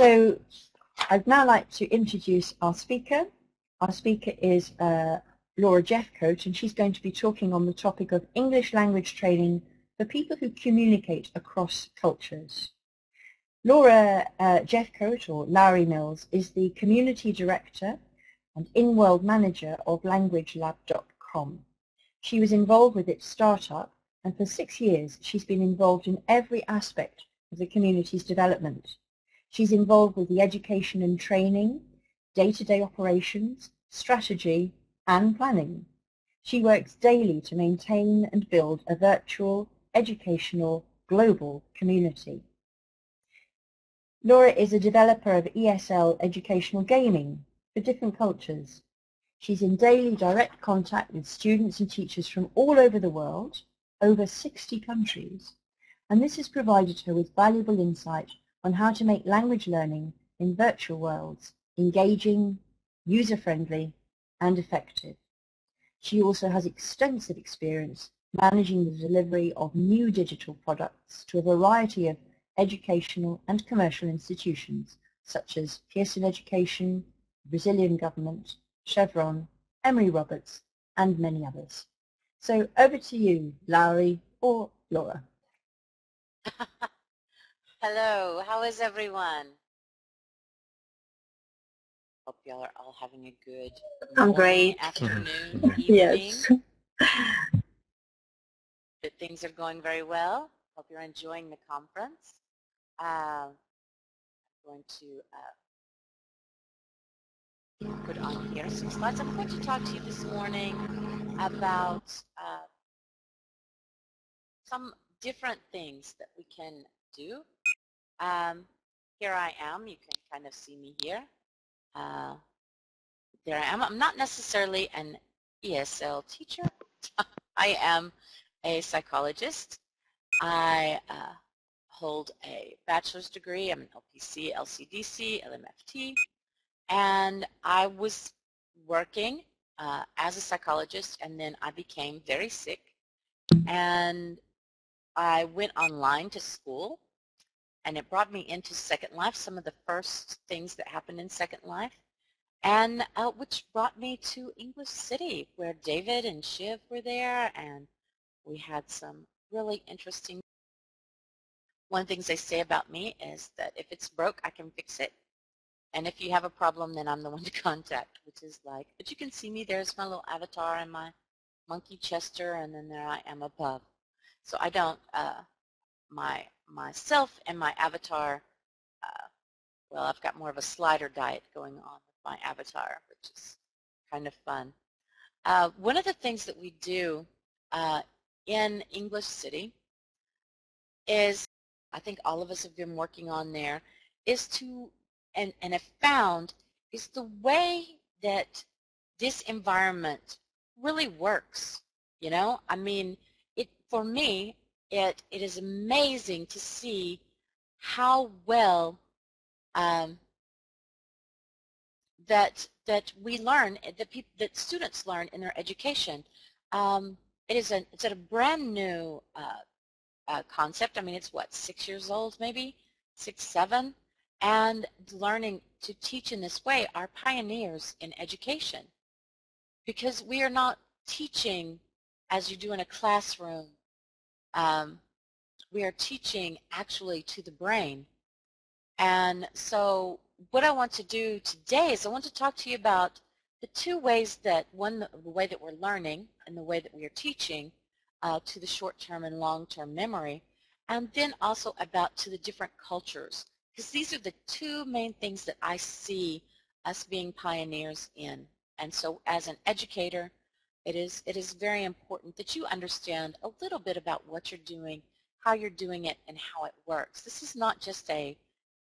So I'd now like to introduce our speaker. Our speaker is uh, Laura Jeffcoat, and she's going to be talking on the topic of English language training for people who communicate across cultures. Laura uh, Jeffcoat, or Lowri Mills, is the Community Director and in-world manager of LanguageLab.com. She was involved with its startup, and for six years she's been involved in every aspect of the community's development. She's involved with the education and training, day-to-day -day operations, strategy, and planning. She works daily to maintain and build a virtual, educational, global community. Laura is a developer of ESL educational gaming for different cultures. She's in daily direct contact with students and teachers from all over the world, over 60 countries, and this has provided her with valuable insight on how to make language learning in virtual worlds engaging, user-friendly, and effective. She also has extensive experience managing the delivery of new digital products to a variety of educational and commercial institutions such as Pearson Education, Brazilian government, Chevron, Emery Roberts, and many others. So over to you, Lowri or Laura. Hello, how is everyone? Hope y'all are all having a good I'm great. afternoon, evening. yes. That things are going very well. Hope you're enjoying the conference. Uh, I'm going to uh, put on here some slides. I'm going to talk to you this morning about uh, some different things that we can do. Um, here I am. You can kind of see me here. Uh, there I am. I'm not necessarily an ESL teacher. I am a psychologist. I uh, hold a bachelor's degree. I'm an LPC, LCDC, LMFT, and I was working uh, as a psychologist and then I became very sick and I went online to school and it brought me into Second Life, some of the first things that happened in Second Life, and uh, which brought me to English City, where David and Shiv were there, and we had some really interesting. One of the things they say about me is that if it's broke, I can fix it. And if you have a problem, then I'm the one to contact, which is like, but you can see me, there's my little avatar and my monkey Chester, and then there I am above. So I don't, uh, my myself and my avatar, uh, well, I've got more of a slider diet going on with my avatar, which is kind of fun. Uh, one of the things that we do uh, in English City is, I think all of us have been working on there, is to, and, and have found, is the way that this environment really works. You know, I mean, it for me, it, it is amazing to see how well um, that that we learn, that, that students learn in their education. Um, it is a, it's a brand new uh, uh, concept. I mean, it's what, six years old maybe, six, seven? And learning to teach in this way are pioneers in education because we are not teaching as you do in a classroom um, we are teaching actually to the brain. And so what I want to do today is I want to talk to you about the two ways that, one, the way that we're learning and the way that we are teaching uh, to the short-term and long-term memory, and then also about to the different cultures, because these are the two main things that I see us being pioneers in. And so as an educator, it is, it is very important that you understand a little bit about what you're doing, how you're doing it, and how it works. This is not just a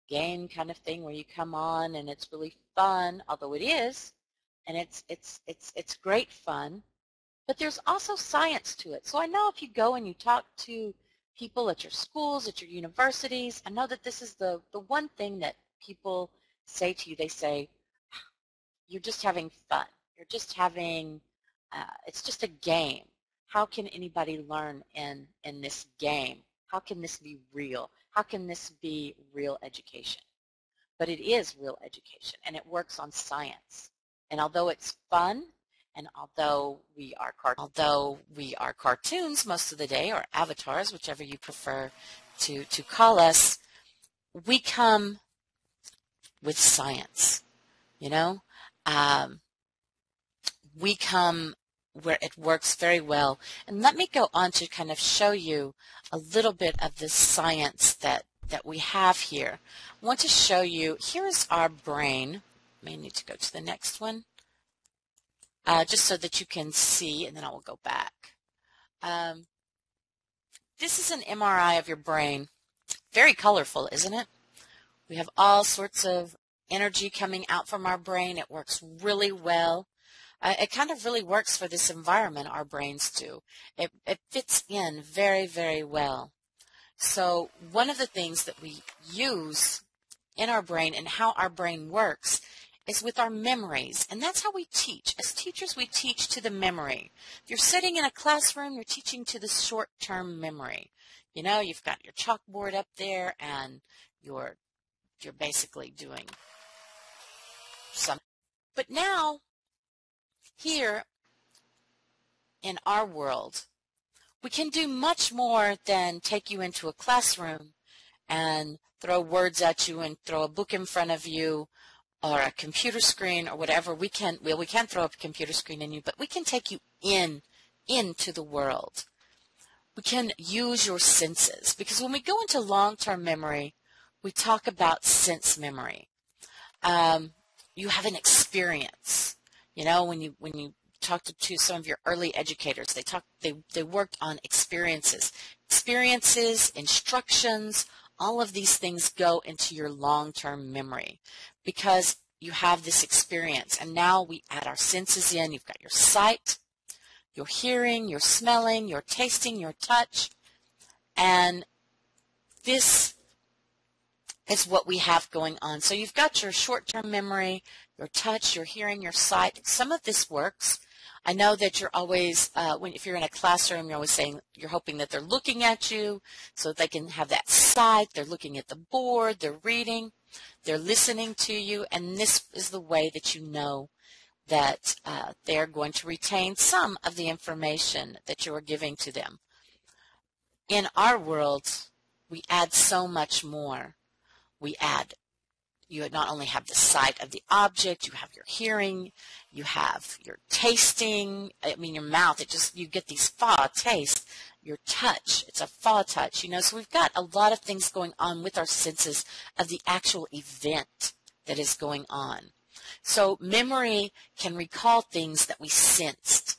game kind of thing where you come on and it's really fun, although it is, and it's, it's, it's, it's great fun, but there's also science to it. So I know if you go and you talk to people at your schools, at your universities, I know that this is the, the one thing that people say to you. They say, ah, you're just having fun. You're just having uh, it's just a game. How can anybody learn in, in this game? How can this be real? How can this be real education? but it is real education and it works on science. And although it's fun and although we are although we are cartoons most of the day or avatars, whichever you prefer to, to call us, we come with science, you know? Um, we come where it works very well. And let me go on to kind of show you a little bit of the science that, that we have here. I want to show you, here's our brain. May need to go to the next one. Uh, just so that you can see, and then I will go back. Um, this is an MRI of your brain. Very colorful, isn't it? We have all sorts of energy coming out from our brain. It works really well uh, it kind of really works for this environment our brains do. It, it fits in very, very well. So one of the things that we use in our brain and how our brain works is with our memories. And that's how we teach. As teachers, we teach to the memory. If you're sitting in a classroom, you're teaching to the short-term memory. You know, you've got your chalkboard up there and you're, you're basically doing some. But now here in our world, we can do much more than take you into a classroom and throw words at you and throw a book in front of you or a computer screen or whatever. We can well we can throw a computer screen in you, but we can take you in into the world. We can use your senses because when we go into long-term memory, we talk about sense memory. Um, you have an experience. You know, when you when you talked to, to some of your early educators, they talked they they worked on experiences, experiences, instructions. All of these things go into your long-term memory because you have this experience. And now we add our senses in. You've got your sight, your hearing, your smelling, your tasting, your touch, and this is what we have going on. So you've got your short-term memory, your touch, your hearing, your sight. Some of this works. I know that you're always, uh, when if you're in a classroom, you're always saying you're hoping that they're looking at you so they can have that sight. They're looking at the board, they're reading, they're listening to you, and this is the way that you know that uh, they're going to retain some of the information that you are giving to them. In our world, we add so much more. We add you not only have the sight of the object, you have your hearing, you have your tasting, I mean your mouth, it just, you get these fa taste, your touch, it's a fa touch, you know, so we've got a lot of things going on with our senses of the actual event that is going on. So memory can recall things that we sensed.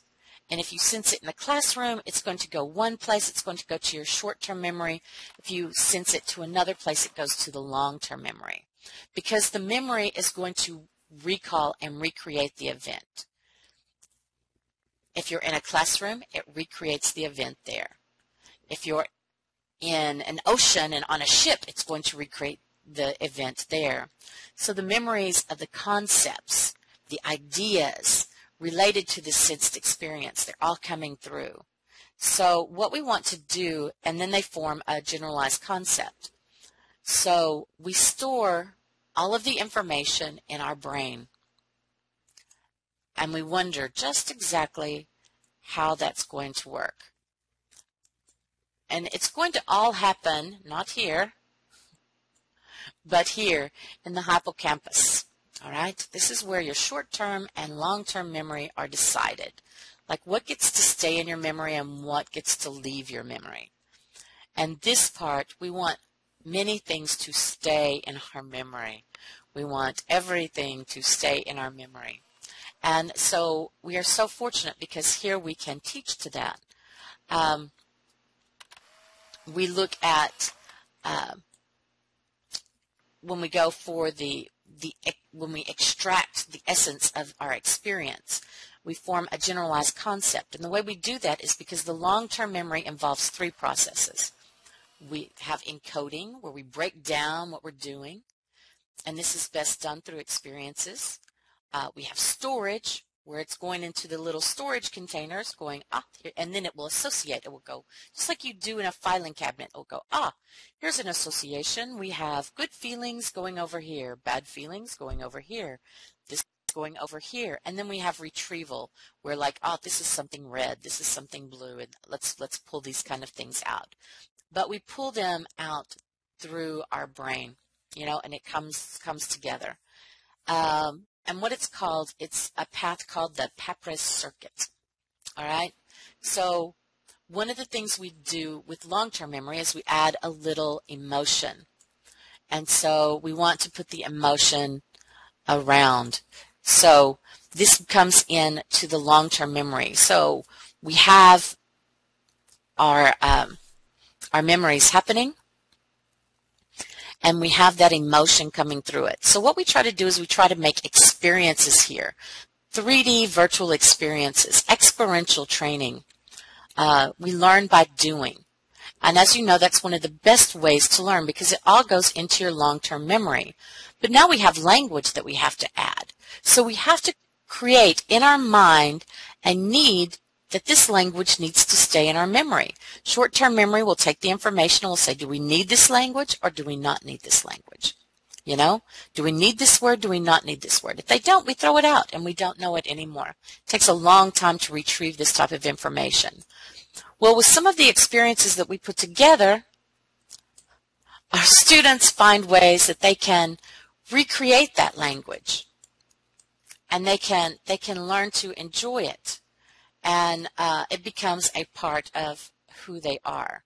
And if you sense it in the classroom, it's going to go one place, it's going to go to your short-term memory. If you sense it to another place, it goes to the long-term memory because the memory is going to recall and recreate the event. If you're in a classroom, it recreates the event there. If you're in an ocean and on a ship, it's going to recreate the event there. So the memories of the concepts, the ideas related to the sensed experience, they're all coming through. So what we want to do, and then they form a generalized concept. So we store all of the information in our brain and we wonder just exactly how that's going to work. And it's going to all happen, not here, but here in the hippocampus. All right? This is where your short-term and long-term memory are decided. Like what gets to stay in your memory and what gets to leave your memory. And this part, we want many things to stay in our memory. We want everything to stay in our memory. And so we are so fortunate because here we can teach to that. Um, we look at uh, when we go for the the when we extract the essence of our experience, we form a generalized concept. And the way we do that is because the long-term memory involves three processes. We have encoding, where we break down what we're doing, and this is best done through experiences. Uh, we have storage, where it's going into the little storage containers going ah and then it will associate it will go just like you do in a filing cabinet it will go ah here's an association. We have good feelings going over here bad feelings going over here this is going over here and then we have retrieval. Where like ah, this is something red this is something blue and let's let's pull these kind of things out. But we pull them out through our brain you know and it comes comes together. Um, and what it's called, it's a path called the Papez circuit. All right? So one of the things we do with long-term memory is we add a little emotion. And so we want to put the emotion around. So this comes in to the long-term memory. So we have our um, our memories happening and we have that emotion coming through it. So what we try to do is we try to make experiences here. 3D virtual experiences, experiential training. Uh, we learn by doing. And as you know, that's one of the best ways to learn because it all goes into your long-term memory. But now we have language that we have to add. So we have to create in our mind a need that this language needs to stay in our memory. Short-term memory will take the information and will say, do we need this language or do we not need this language? You know, do we need this word? Do we not need this word? If they don't, we throw it out and we don't know it anymore. It takes a long time to retrieve this type of information. Well, with some of the experiences that we put together, our students find ways that they can recreate that language and they can they can learn to enjoy it and uh, it becomes a part of who they are.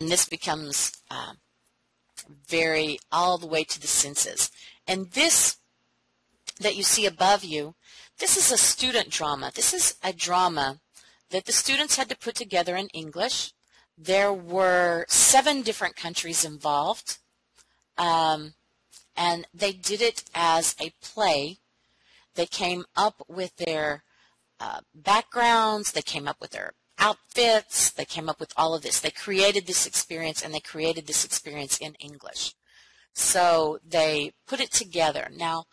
And this becomes uh, very all the way to the senses. And this that you see above you, this is a student drama. This is a drama that the students had to put together in English. There were seven different countries involved, um, and they did it as a play they came up with their uh, backgrounds. They came up with their outfits. They came up with all of this. They created this experience and they created this experience in English. So they put it together. Now,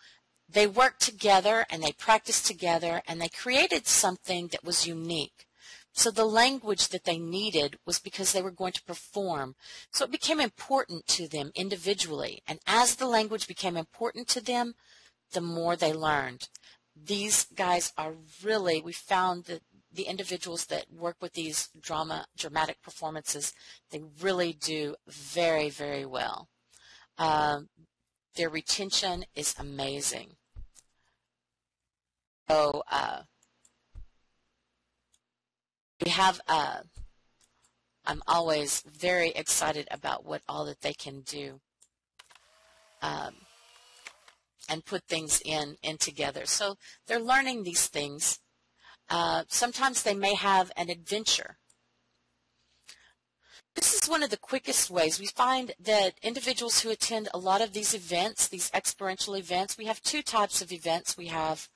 they worked together and they practiced together and they created something that was unique. So the language that they needed was because they were going to perform. So it became important to them individually. And as the language became important to them, the more they learned. These guys are really, we found that the individuals that work with these drama, dramatic performances, they really do very, very well. Um, their retention is amazing. So uh, we have, uh, I'm always very excited about what all that they can do. Um, and put things in, in together. So they're learning these things. Uh, sometimes they may have an adventure. This is one of the quickest ways. We find that individuals who attend a lot of these events, these experiential events, we have two types of events. We have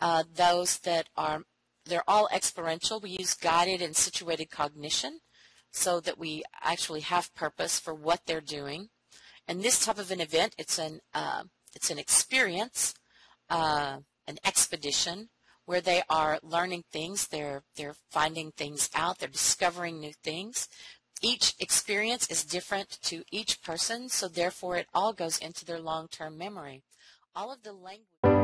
uh, those that are, they're all experiential. We use guided and situated cognition so that we actually have purpose for what they're doing. And this type of an event, it's an uh, it's an experience, uh, an expedition where they are learning things, they're, they're finding things out, they're discovering new things. Each experience is different to each person, so therefore it all goes into their long-term memory. All of the language